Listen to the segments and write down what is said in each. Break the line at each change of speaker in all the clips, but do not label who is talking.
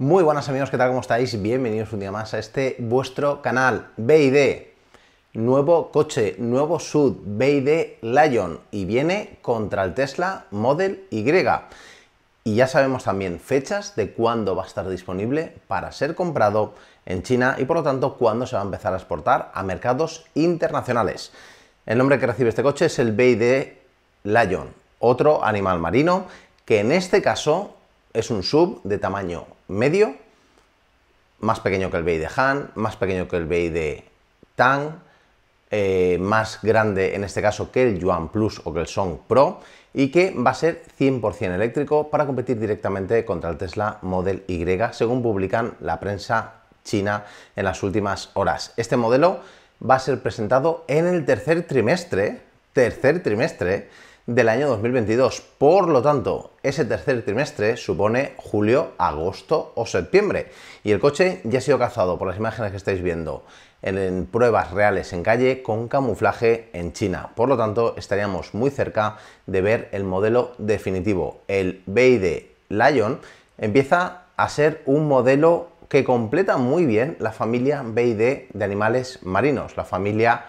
Muy buenas amigos, ¿qué tal? ¿Cómo estáis? Bienvenidos un día más a este vuestro canal BID. Nuevo coche, nuevo SUV BID Lion y viene contra el Tesla Model Y. Y ya sabemos también fechas de cuándo va a estar disponible para ser comprado en China y por lo tanto cuándo se va a empezar a exportar a mercados internacionales. El nombre que recibe este coche es el BID Lion, otro animal marino que en este caso es un sub de tamaño medio, más pequeño que el BID Han, más pequeño que el BID Tang, eh, más grande en este caso que el Yuan Plus o que el Song Pro y que va a ser 100% eléctrico para competir directamente contra el Tesla Model Y, según publican la prensa china en las últimas horas. Este modelo va a ser presentado en el tercer trimestre, tercer trimestre del año 2022. Por lo tanto, ese tercer trimestre supone julio, agosto o septiembre. Y el coche ya ha sido cazado por las imágenes que estáis viendo en, pruebas reales en calle con camuflaje en China. Por lo tanto, estaríamos muy cerca de ver el modelo definitivo. El BID Lion empieza a ser un modelo que completa muy bien la familia BID de animales marinos, la familia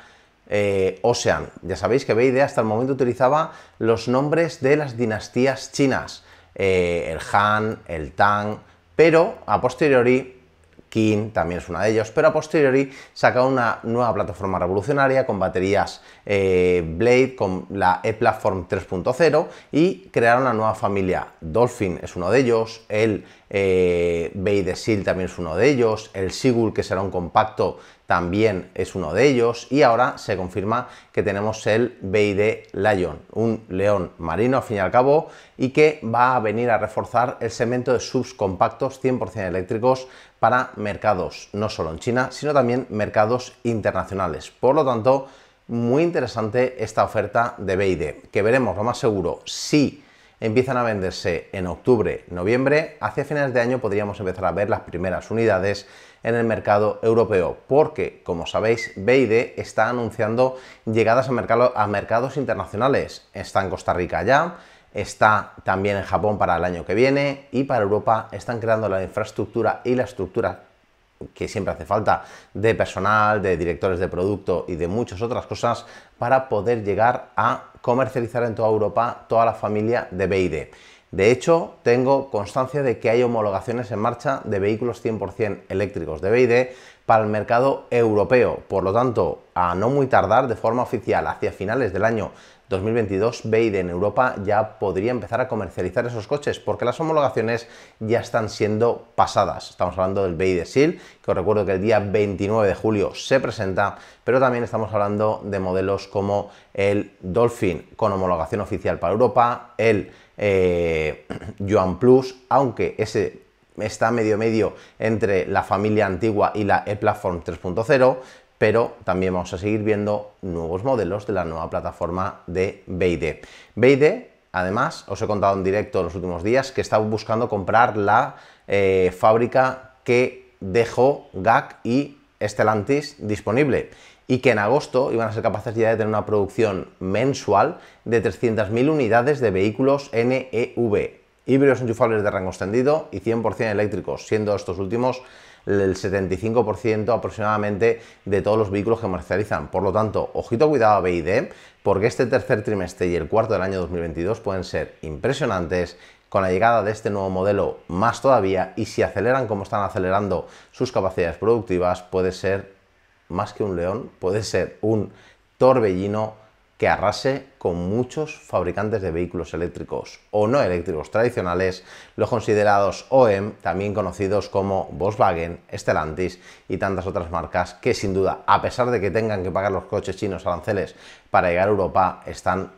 eh, Ocean. Ya sabéis que BID hasta el momento utilizaba los nombres de las dinastías chinas, eh, el Han, el Tang, pero a posteriori King también es una de ellos, pero a posteriori saca una nueva plataforma revolucionaria con baterías eh, Blade, con la E-Platform 3.0 y crearon una nueva familia. Dolphin es uno de ellos, el eh, de Seal también es uno de ellos, el Sigul que será un compacto también es uno de ellos y ahora se confirma que tenemos el BID Lion, un león marino al fin y al cabo y que va a venir a reforzar el segmento de subs compactos 100% eléctricos para mercados no solo en China, sino también mercados internacionales. Por lo tanto, muy interesante esta oferta de BID, que veremos lo más seguro si empiezan a venderse en octubre, noviembre, hacia finales de año podríamos empezar a ver las primeras unidades en el mercado europeo, porque, como sabéis, BID está anunciando llegadas a, a mercados internacionales. Está en Costa Rica ya, está también en Japón para el año que viene y para Europa están creando la infraestructura y la estructura que siempre hace falta de personal, de directores de producto y de muchas otras cosas para poder llegar a comercializar en toda Europa toda la familia de BID. De hecho, tengo constancia de que hay homologaciones en marcha de vehículos 100% eléctricos de BID para el mercado europeo. Por lo tanto, a no muy tardar, de forma oficial, hacia finales del año 2022, BID en Europa ya podría empezar a comercializar esos coches porque las homologaciones ya están siendo pasadas. Estamos hablando del BID SIL, que os recuerdo que el día 29 de julio se presenta, pero también estamos hablando de modelos como el Dolphin con homologación oficial para Europa, el eh, Yuan Plus, aunque ese está medio medio entre la familia antigua y la E-Platform 3.0, pero también vamos a seguir viendo nuevos modelos de la nueva plataforma de BID. BID, además, os he contado en directo en los últimos días que está buscando comprar la eh, fábrica que dejó GAC y Stellantis disponible y que en agosto iban a ser capaces ya de tener una producción mensual de 300.000 unidades de vehículos NEV, híbridos enchufables de rango extendido y 100% eléctricos, siendo estos últimos el 75% aproximadamente de todos los vehículos que comercializan. Por lo tanto, ojito cuidado a BID, porque este tercer trimestre y el cuarto del año 2022 pueden ser impresionantes con la llegada de este nuevo modelo más todavía y si aceleran como están acelerando sus capacidades productivas puede ser más que un león, puede ser un torbellino que arrase con muchos fabricantes de vehículos eléctricos o no eléctricos tradicionales, los considerados OEM, también conocidos como Volkswagen, Stellantis y tantas otras marcas que sin duda, a pesar de que tengan que pagar los coches chinos aranceles para llegar a Europa, están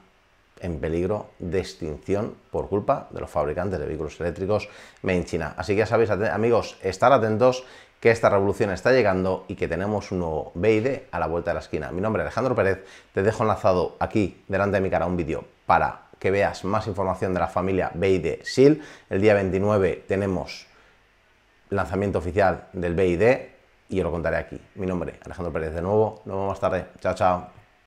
en peligro de extinción por culpa de los fabricantes de vehículos eléctricos in China. Así que ya sabéis, amigos, estar atentos que esta revolución está llegando y que tenemos un nuevo BID a la vuelta de la esquina. Mi nombre es Alejandro Pérez, te dejo enlazado aquí delante de mi cara un vídeo para que veas más información de la familia BID SIL. El día 29 tenemos lanzamiento oficial del BID y yo lo contaré aquí. Mi nombre, Alejandro Pérez, de nuevo. Nos vemos más tarde. Chao, chao.